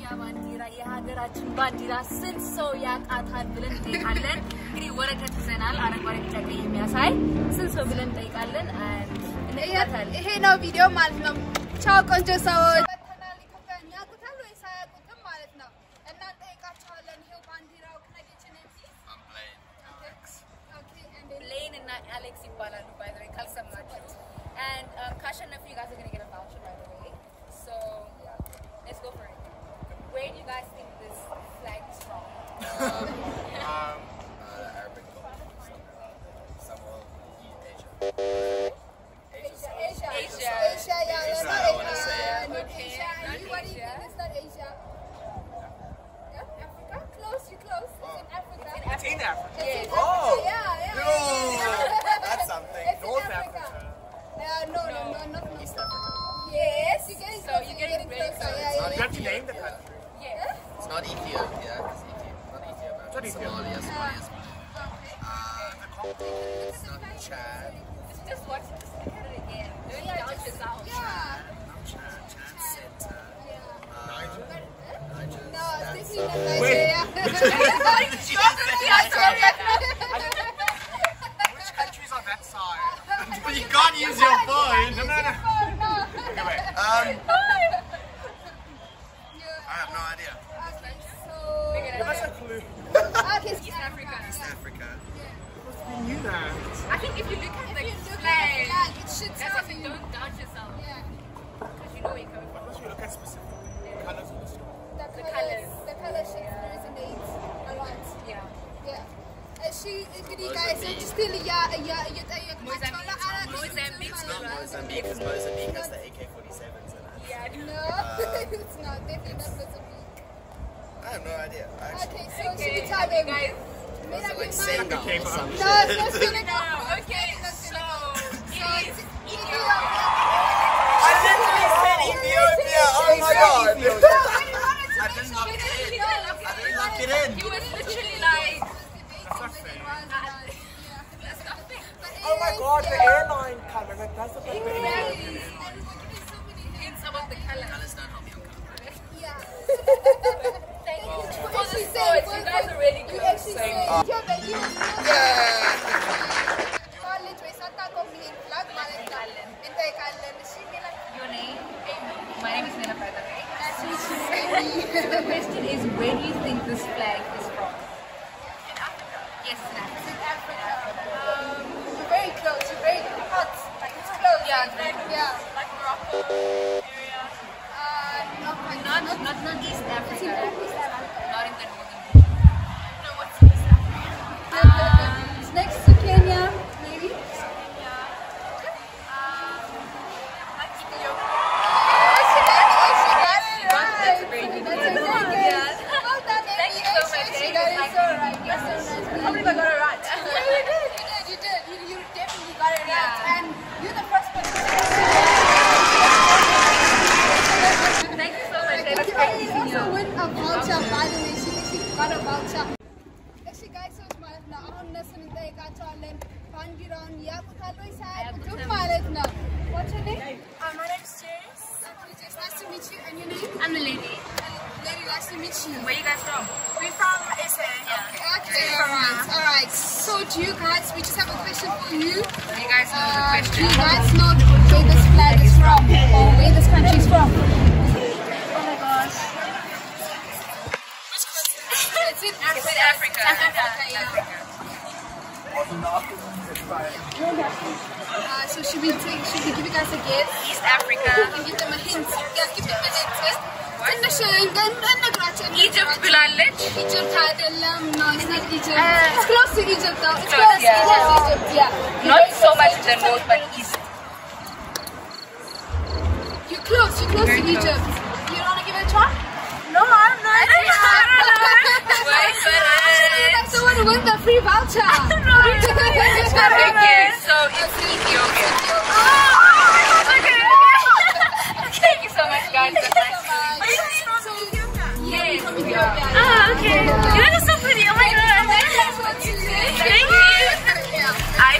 የኢትዮጵያ ባንዲራ የሀገራችን ባንዲራ ስንት ሰው ያውቃታል ብለን እንጠይቃለን። እንግዲህ ወረቀት ይዘናል፣ አረንጓዴ፣ ቢጫ፣ ቀይ የሚያሳይ ስንት ሰው ብለን እንጠይቃለን። ይሄ ነው ቪዲዮ ማለት ነው። ቻው ቆንጆ ሰዎች። አሌክስ ይባላሉ። ባይ ዘ ወይ ካልሰማችሁ and um, you guys are gonna get a voucher by the way. So let's go for it. Where do you guys think this flag is from? Um, Wait. Nigeria. Which countries are that side? But you can't use your phone. No, no, no. Okay, wait. Um, I have no idea. Okay, so. Give us a clue. Okay, East Africa. East Africa. We knew that. I think if you look at the If you look at flag, flag, it should tell what you. don't doubt yourself. Yeah. Because you know where you're coming from. Unless we look at specific colors of the store. The The colors, that she experienced in the 80s a Yeah. Yeah. she uh, قولي guys just tell يا يا يا Mozambique, Mozambique, Mozambique, because Mozambique has the AK-47s in it. Yeah, no, uh, it's not. Definitely not Mozambique. I have no idea. Actually. Okay, so okay. should we tell them? Guys, was it like Senegal or some shit? No, it's not No, okay, so, so it's Ethiopia. I literally said Ethiopia. Oh my god. didn't it in. Didn't it in. He was literally like... Oh my god, the airline color. Like, that's the the. Colors don't help your color. Yeah. Thank you. Oh, you guys are really good. You actually say. Yeah, Your name? Amy. My name is Nina. The question is, where do you think this flag is from? In Africa. Yes, in Africa. Um, you're very close. You're very hot. Like it's close. Yeah, Like, very close. yeah. Like Morocco area. Uh, not. Not, not, not, not East it's in Africa. East Africa. Not in the northern. No, what's East Africa? It's next What's your name? Uh, my James. It's nice to meet you. And your name? I'm the lady. Lady, nice to meet you. Where you guys from? We're from SA. Okay, alright, alright. So do you guys, we just have a question for you. You guys know the Uh, do you guys know where this flag is from? Or where this country is from? Oh my gosh. It's in It's in Africa. Africa, yeah. Africa. Uh, so should we take, should we give you guys a guess? East Africa. We can give them a hint. Yeah, give them a hint. ትንሽ እንደ- እንነግራቸው Egypt ብላለች። Egypt አይደለም I'm someone who the free voucher. I don't know. it's my big so it's Ethiopia. Oh, okay. Thank you so much, guys. Are you? Yes, okay. Oh, you. Oh my god. Thank you. I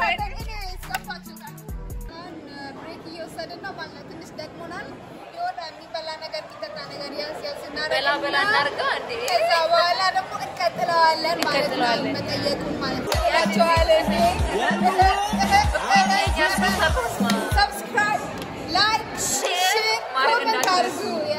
I'd it's not. እንጨርሳለን። ትንሽ ደክሞናል። የሆነ የሚበላ ነገር የሚጠጣ ነገር ያዝ ያዝ በላ በላ እናድርጋ እንዴ? ከዛ በኋላ ደግሞ እንቀጥለዋለን ማለት ነው። መጠየቁን ማለት ነው። ያቸዋለን ሰብስክራይብ፣ ላይክ፣ ሼር፣ ኮመንት አድርጉ። ያ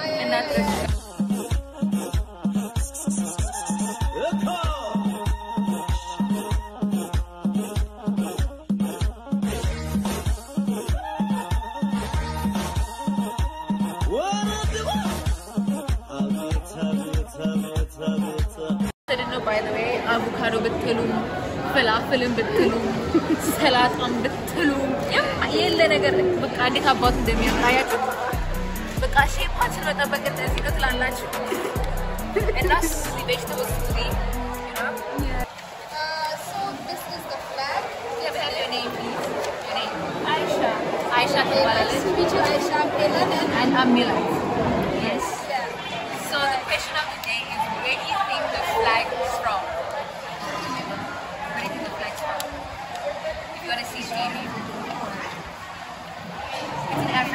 አቮካዶ ብትሉም ፍላፍልን ብትሉም ሰላጣን ብትሉም የለ ነገር በቃ እንዴት አባቱ እንደሚያምራያችሁ በቃ ሼፓችን መጠበቅ እንደዚህ ነው ትላላችሁ። And that's the vegetables to be, you know? Yeah. Uh, so this is the flag. Yeah, tell your name, please. Your name? Aisha. Aisha Kabbalah. Nice to meet you, Aisha. And I'm Milad. Yes. Yeah. So the question of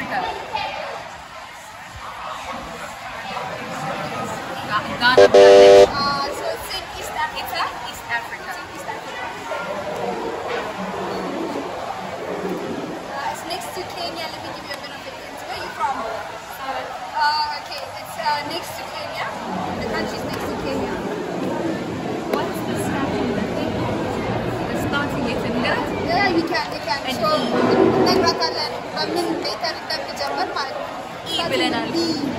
Africa. So East Africa. It's next to Kenya. Let me give you a bit of. Where are you from? Okay, it's next to Kenya. The next to Kenya. What's the starting? Yeah, you can, colour ಆಮೇಲೆ ಇದೇ ಥರದ ಪಜಾಮ ಮಾಡ್ತೀವಿ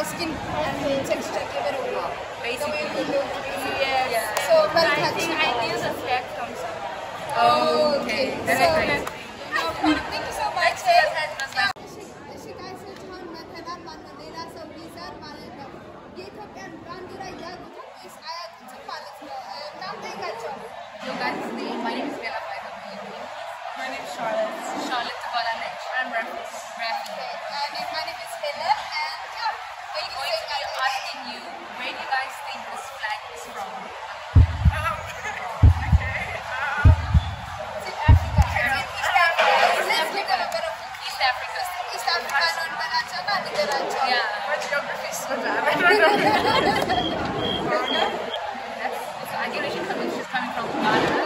our skin texture give it away. Basically. The way we look. Yes. So But very I think I touching. knew the flag comes from Oh, okay. That's So, nice. no problem. Thank you so much. Next year, that was Yeah. My geography is so bad. I get where she's coming. She's coming from Ghana.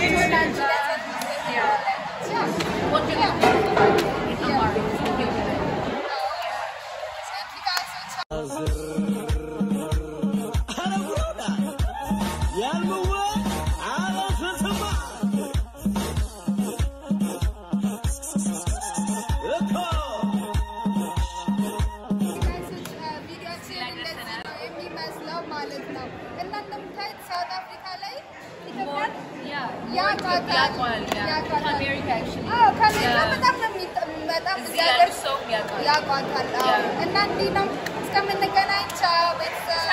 Way. Yeah, ያውቀዋል ከአሜሪካ በጣም ነው በጣም እና እንዲህ ነው። እስከምንገናኝ ቻው ቤተሰብ።